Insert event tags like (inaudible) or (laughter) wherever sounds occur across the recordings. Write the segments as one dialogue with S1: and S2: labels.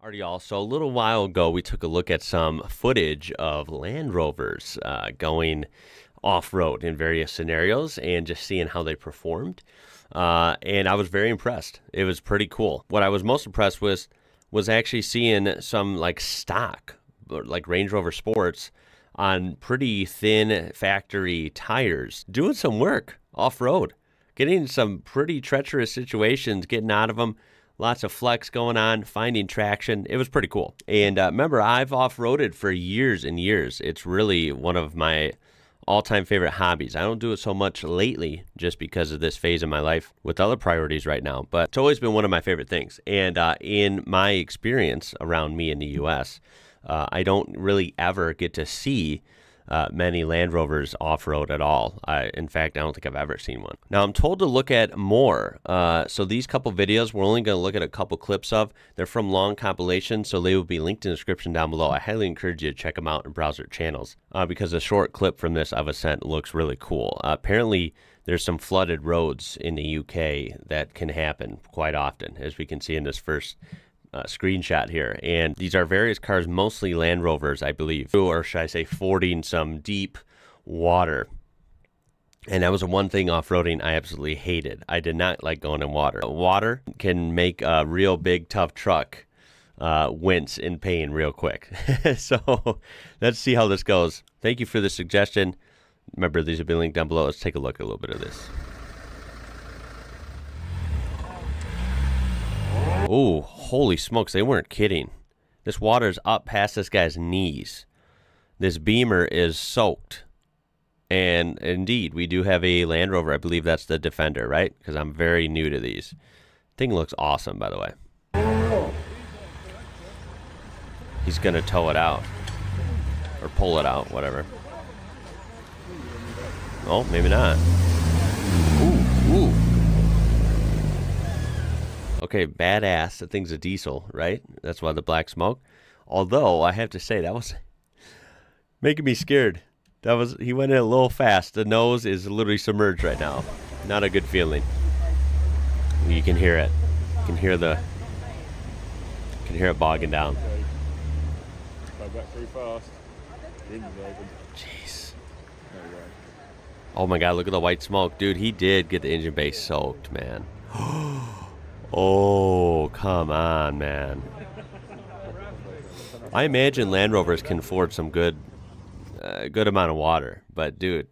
S1: Alrighty, y'all. So a little while ago, we took a look at some footage of Land Rovers uh, going off road in various scenarios and just seeing how they performed. Uh, and I was very impressed. It was pretty cool. What I was most impressed with was actually seeing some like stock, like Range Rover Sports, on pretty thin factory tires, doing some work off road, getting some pretty treacherous situations, getting out of them lots of flex going on, finding traction. It was pretty cool. And uh, remember, I've off roaded for years and years. It's really one of my all time favorite hobbies. I don't do it so much lately just because of this phase of my life with other priorities right now, but it's always been one of my favorite things. And uh, in my experience around me in the US, uh, I don't really ever get to see uh, many Land Rovers off road at all. I, in fact, I don't think I've ever seen one. Now, I'm told to look at more. Uh, so, these couple videos, we're only going to look at a couple clips of. They're from long compilations, so they will be linked in the description down below. I highly encourage you to check them out and browse their channels uh, because a short clip from this of Ascent looks really cool. Uh, apparently, there's some flooded roads in the UK that can happen quite often, as we can see in this first uh, screenshot here. And these are various cars, mostly Land Rovers, I believe, or should I say, fording some deep water. And that was the one thing off roading I absolutely hated. I did not like going in water. Water can make a real big, tough truck uh, wince in pain real quick. (laughs) so let's see how this goes. Thank you for the suggestion. Remember, these have been linked down below. Let's take a look at a little bit of this. Oh, holy smokes, they weren't kidding. This water's up past this guy's knees. This beamer is soaked. And indeed, we do have a Land Rover. I believe that's the Defender, right? Because I'm very new to these. Thing looks awesome, by the way. He's going to tow it out. Or pull it out, whatever. Oh, maybe not. Ooh, ooh. Okay, badass. The thing's a diesel, right? That's why the black smoke. Although I have to say that was (laughs) making me scared. That was he went in a little fast. The nose is literally submerged right now. Not a good feeling. You can hear it. You can hear the you can hear it bogging down. Jeez. Oh my god, look at the white smoke. Dude, he did get the engine bay soaked, man. (gasps) (gasps) (gasps) Oh, come on, man. I imagine Land Rovers can ford some good, uh, good amount of water, but dude,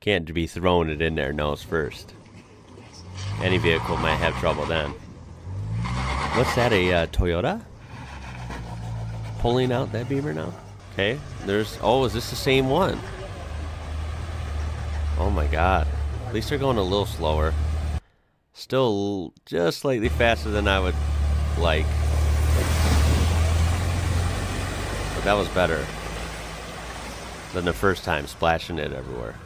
S1: can't be throwing it in there nose first. Any vehicle might have trouble then. What's that? A uh, Toyota? Pulling out that Beamer now? Okay. There's. Oh, is this the same one? Oh my God. At least they're going a little slower. Still just slightly faster than I would like. But that was better than the first time splashing it everywhere.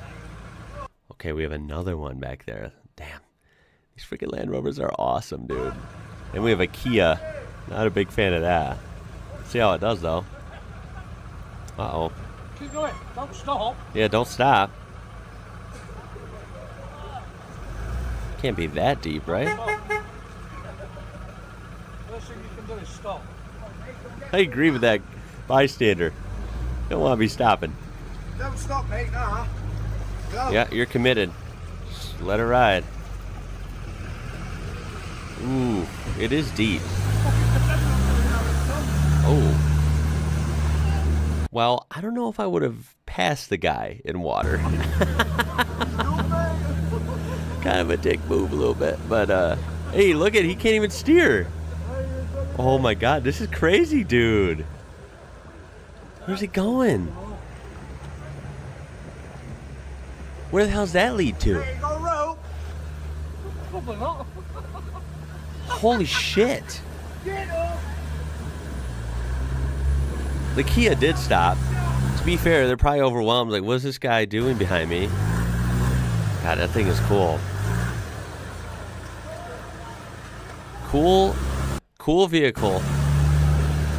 S1: Okay, we have another one back there. Damn. These freaking Land Rovers are awesome, dude. And we have a Kia. Not a big fan of that. See how it does, though. Uh-oh.
S2: Keep going. Don't stop.
S1: Yeah, don't stop. Can't be that deep, right?
S2: First thing you can do is stop.
S1: I agree with that bystander. Don't want to be stopping.
S2: Don't stop, mate. Nah. Go.
S1: Yeah, you're committed. Just let it ride. Ooh, it is deep. (laughs) Oh. Well, I don't know if I would have passed the guy in water. (laughs) kind of a dick move a little bit, but uh, hey, look at he can't even steer. Oh my god, this is crazy, dude. Where's he going? Where the hell's that lead to?
S2: There you go, rope. Probably not.
S1: Holy shit. The Kia did stop. To be fair, they're probably overwhelmed. Like, what's this guy doing behind me? God, that thing is cool. Cool, cool vehicle.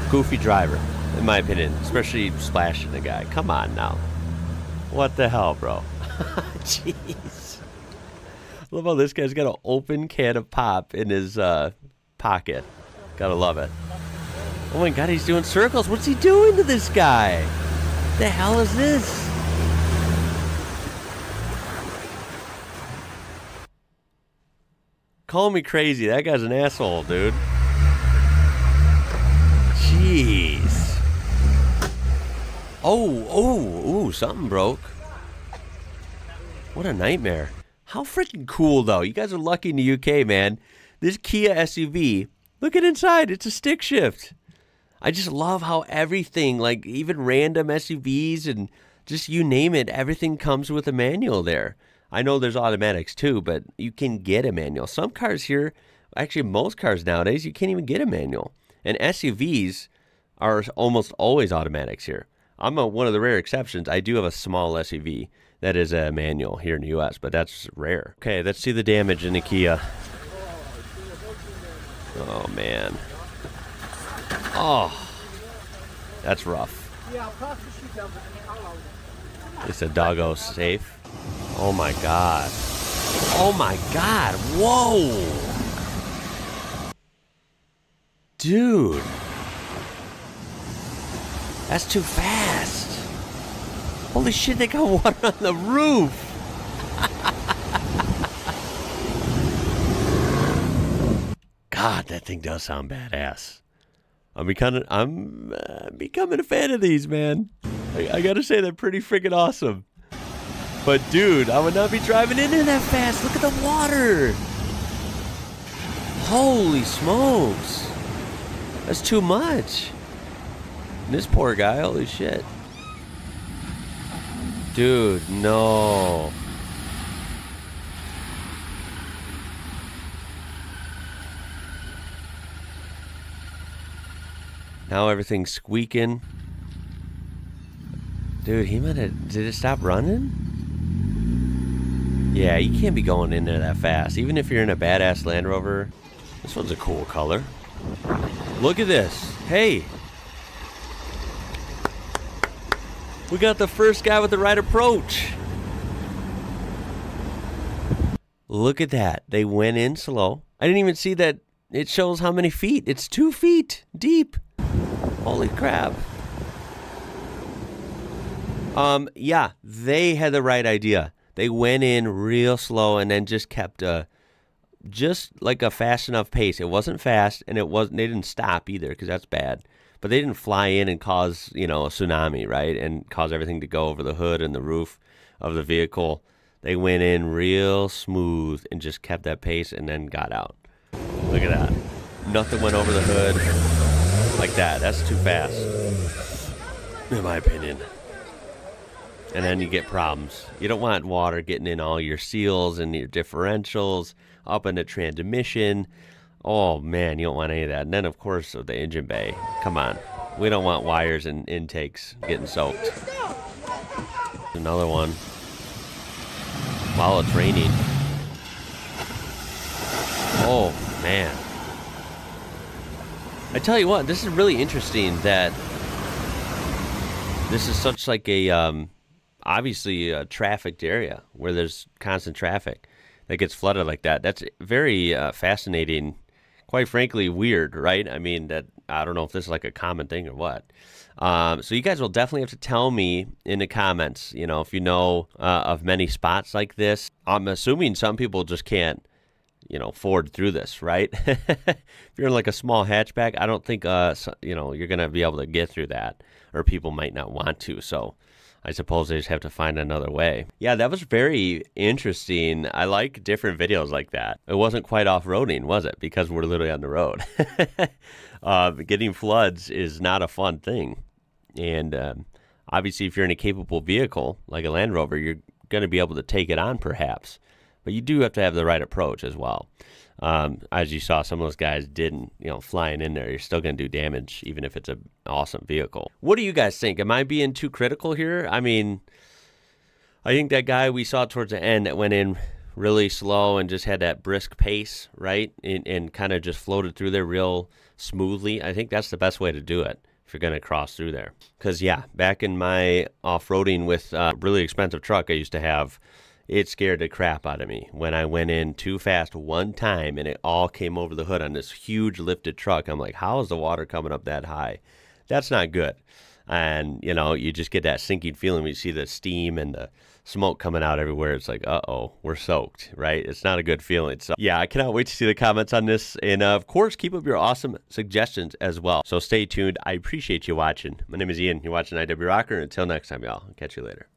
S1: Goofy driver, in my opinion. Especially splashing the guy. Come on now. What the hell, bro? (laughs) Jeez. Love how this guy's got an open can of pop in his uh, pocket. Gotta love it. Oh my god, he's doing circles. What's he doing to this guy? The hell is this? Call me crazy. That guy's an asshole, dude. Jeez. Oh, oh, ooh, something broke. What a nightmare. How freaking cool, though. You guys are lucky in the UK, man. This Kia SUV, look at inside. It's a stick shift. I just love how everything, like even random SUVs and just you name it, everything comes with a manual there. I know there's automatics too, but you can get a manual. Some cars here, actually, most cars nowadays, you can't even get a manual. And SUVs are almost always automatics here. I'm a, one of the rare exceptions. I do have a small SUV that is a manual here in the U.S., but that's rare. Okay, let's see the damage in the Kia. Oh man. Oh, that's rough. It's a doggo safe. Oh my god. Oh my god. Whoa. Dude. That's too fast. Holy shit, they got (laughs) water on the roof. (laughs) God, that thing does sound badass. I'm becoming I'm uh, becoming a fan of these, man. I, I gotta say they're pretty freaking awesome. But dude, I would not be driving in there that fast. Look at the water. Holy smokes. That's too much. And this poor guy, holy shit. Dude, no. Now everything's squeaking. Dude, he might have. Did it stop running? Yeah, you can't be going in there that fast. Even if you're in a badass Land Rover. This one's a cool color. Look at this. Hey. We got the first guy with the right approach. Look at that. They went in slow. I didn't even see that it shows how many feet. It's two feet deep. Holy crap. Um, yeah, they had the right idea. They went in real slow and then just kept a, just like a fast enough pace. It wasn't fast and it wasn't, they didn't stop either because that's bad. But they didn't fly in and cause, you know, a tsunami, right? And cause everything to go over the hood and the roof of the vehicle. They went in real smooth and just kept that pace and then got out. Look at that. Nothing went over the hood like that. That's too fast, in my opinion. And then you get problems. You don't want water getting in all your seals and your differentials, up in the transmission. Oh man, you don't want any of that. And then of course the engine bay. Come on. We don't want wires and intakes getting soaked. Another one. While it's raining. Oh man. I tell you what, this is really interesting that this is such like a um, obviously a trafficked area where there's constant traffic that gets flooded like that. That's very uh, fascinating. Quite frankly, weird, right? I mean, that I don't know if this is like a common thing or what. Um, so you guys will definitely have to tell me in the comments. You know, if you know uh, of many spots like this. I'm assuming some people just can't you know, ford through this, right? (laughs) if you're in like a small hatchback, I don't think, uh, you know, you're going to be able to get through that, or people might not want to. So I suppose they just have to find another way. Yeah, that was very interesting. I like different videos like that. It wasn't quite off roading, was it? Because we're literally on the road. (laughs) uh, getting floods is not a fun thing. And um, obviously, if you're in a capable vehicle like a Land Rover, you're going to be able to take it on perhaps but you do have to have the right approach as well. Um, as you saw, some of those guys didn't, you know, flying in there. You're still going to do damage, even if it's an awesome vehicle. What do you guys think? Am I being too critical here? I mean, I think that guy we saw towards the end that went in really slow and just had that brisk pace, right? And, and kind of just floated through there real smoothly. I think that's the best way to do it if you're going to cross through there. Because, yeah, back in my off roading with a really expensive truck, I used to have it scared the crap out of me when I went in too fast one time and it all came over the hood on this huge lifted truck. I'm like, how is the water coming up that high? That's not good. And, you know, you just get that sinking feeling when you see the steam and the smoke coming out everywhere. It's like, uh oh, we're soaked, right? It's not a good feeling. So, yeah, I cannot wait to see the comments on this. And, uh, of course, keep up your awesome suggestions as well. So stay tuned. I appreciate you watching. My name is Ian. You're watching IWrocker. Until next time, y'all. Catch you later.